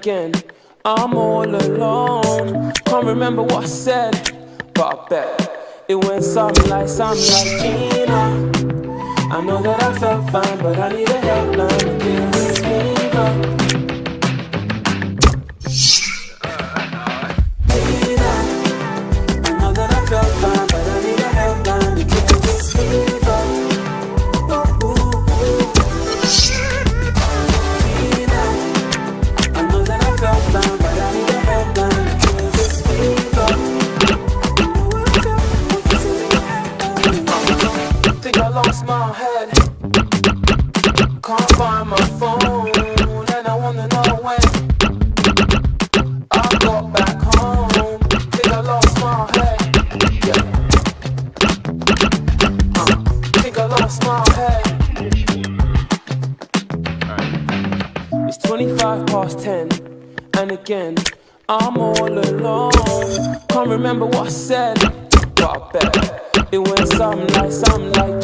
Again, I'm all alone. Can't remember what I said, but I bet it went something like something like Gina. I know that I felt fine, but I need a helpline lost my head. Can't find my phone, and I wanna know when I got back home. Think I lost my head. Yeah. Think I lost my head. It's 25 past 10, and again, I'm all alone. Can't remember what I said, but I bet it went something like, something like,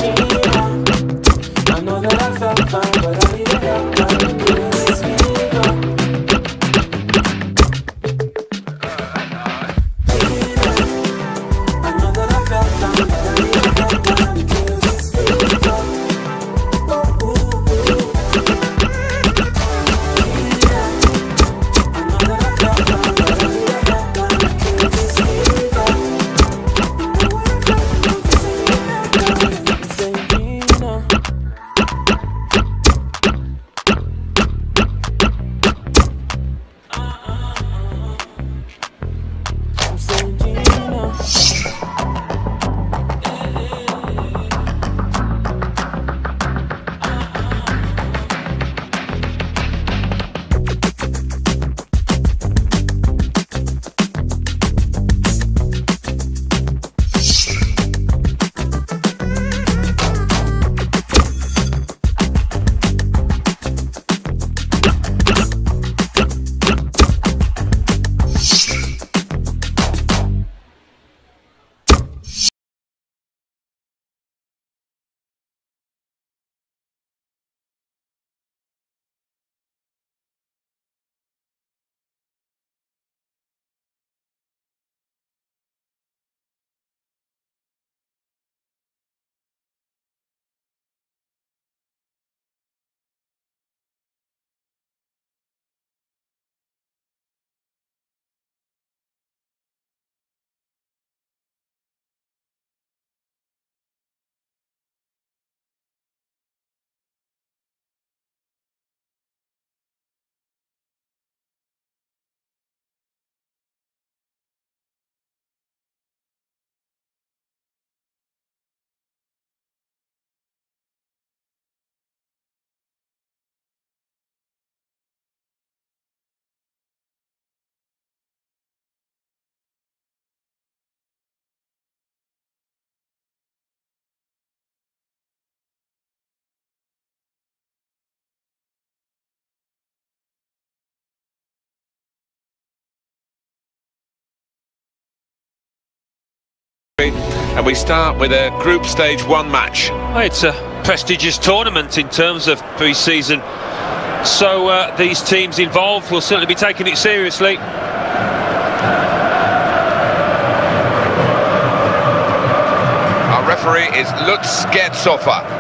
And we start with a group stage one match. It's a prestigious tournament in terms of pre-season. So uh, these teams involved will certainly be taking it seriously. Our referee is Lutz Gerdshofer.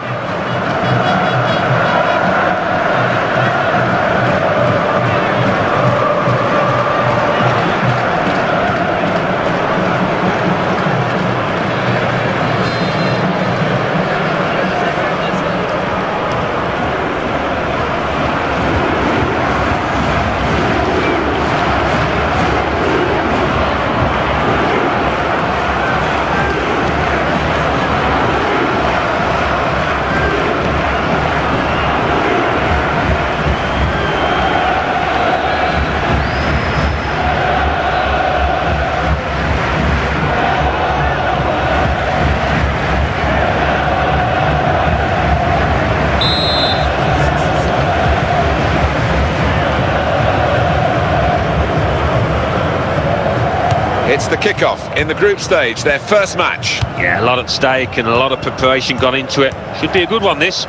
It's the kickoff in the group stage, their first match. Yeah, a lot at stake and a lot of preparation gone into it. Should be a good one, this.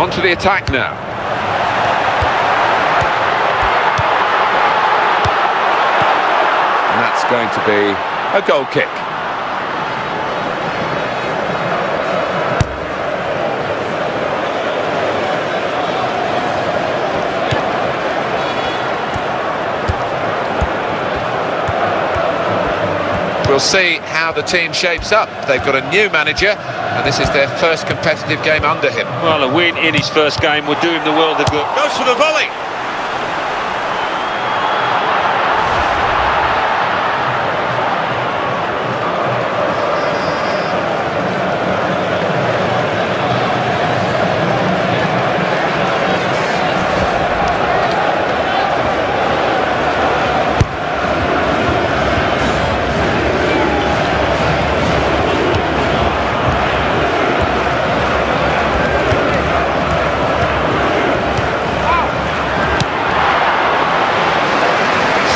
On to the attack now. And that's going to be a goal kick. We'll see how the team shapes up. They've got a new manager, and this is their first competitive game under him. Well, a win in his first game would do him the world of good. Goes for the volley.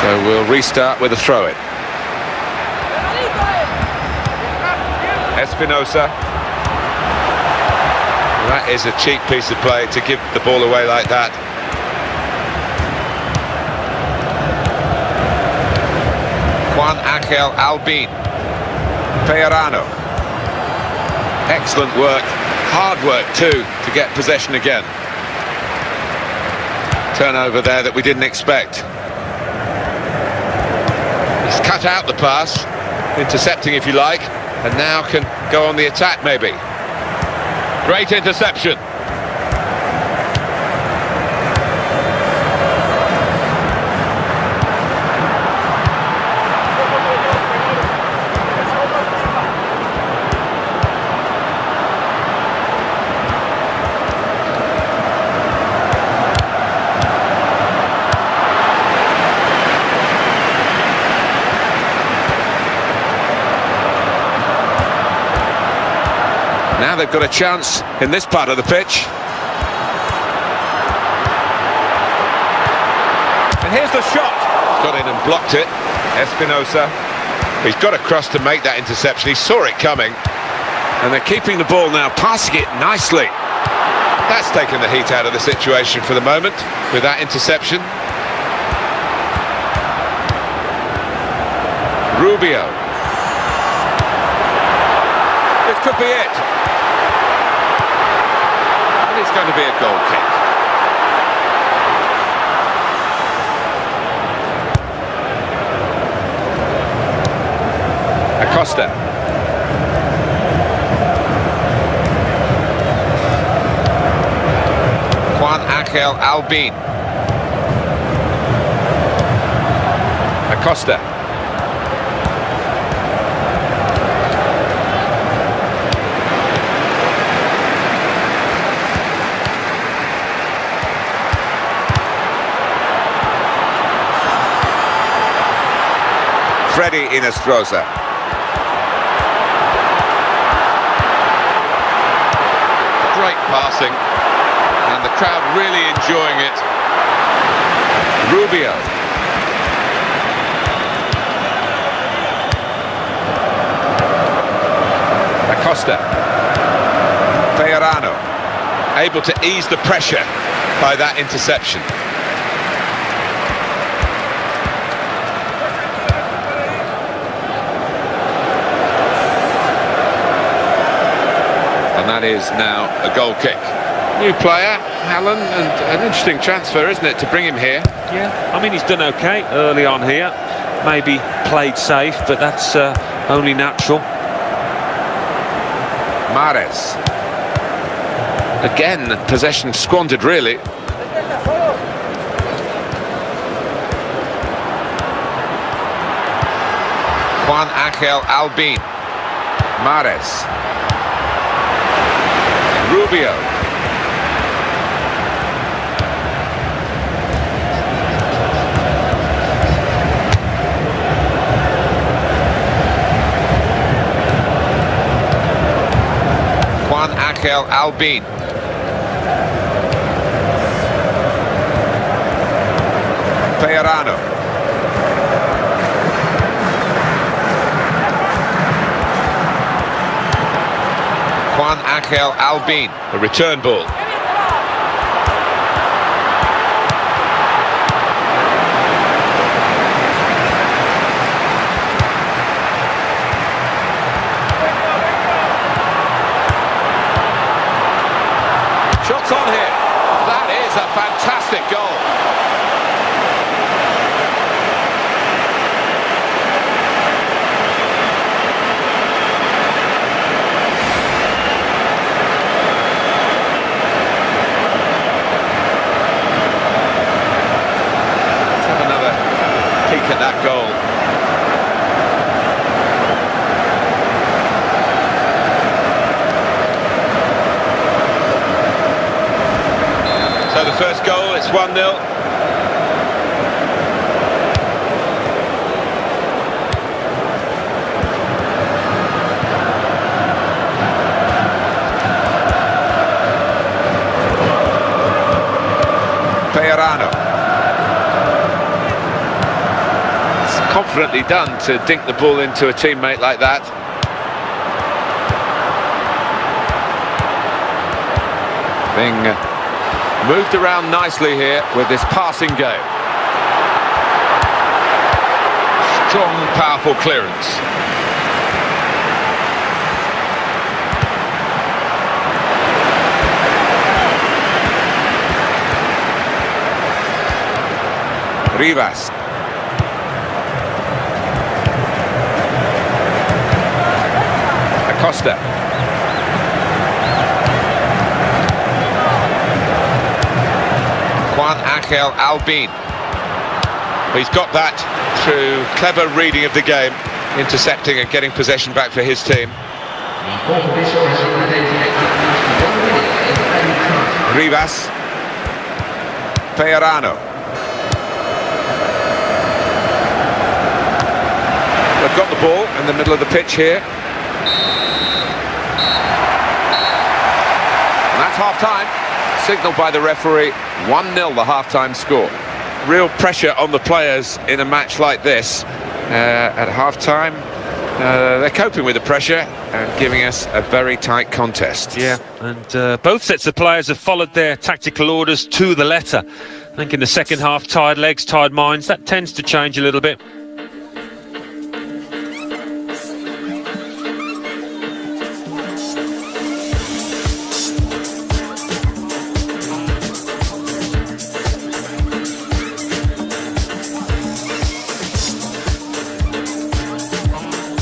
So we'll restart with a throw-in. Espinosa. That is a cheap piece of play to give the ball away like that. Juan Angel Albin. Peirano. Excellent work. Hard work, too, to get possession again. Turnover there that we didn't expect. He's cut out the pass, intercepting if you like, and now can go on the attack maybe. Great interception. They've got a chance in this part of the pitch. And here's the shot. Got in and blocked it. Espinosa. He's got across to make that interception. He saw it coming. And they're keeping the ball now, passing it nicely. That's taken the heat out of the situation for the moment with that interception. Rubio. This could be it. Going to be a goal kick. Acosta. Juan Angel Albin. Acosta. Freddy Inestrosa. Great passing, and the crowd really enjoying it. Rubio. Acosta. Bejarano able to ease the pressure by that interception. That is now a goal kick. New player, Alan, and an interesting transfer, isn't it, to bring him here? Yeah, I mean, he's done okay early on here. Maybe played safe, but that's uh, only natural. Mahrez. Again, possession squandered, really. Juan Angel Albin. Mahrez. Rubio. Juan Angel Albin. Bejarano. Angel Albin, a return ball. Shots on here. That is a fantastic goal. Let's have another peek at that goal. So the first goal, it's 1-0. It's confidently done to dink the ball into a teammate like that. Being moved around nicely here with this passing game. Strong, powerful clearance. Rivas. Acosta. Juan Angel Albin. He's got that through clever reading of the game, intercepting and getting possession back for his team. Rivas. Bejarano. Got the ball in the middle of the pitch here. And that's half-time. Signalled by the referee, 1-0 the half-time score. Real pressure on the players in a match like this. Uh, at half-time, uh, they're coping with the pressure and giving us a very tight contest. Yeah, and uh, both sets of players have followed their tactical orders to the letter. I think in the second half, tired legs, tired minds, that tends to change a little bit.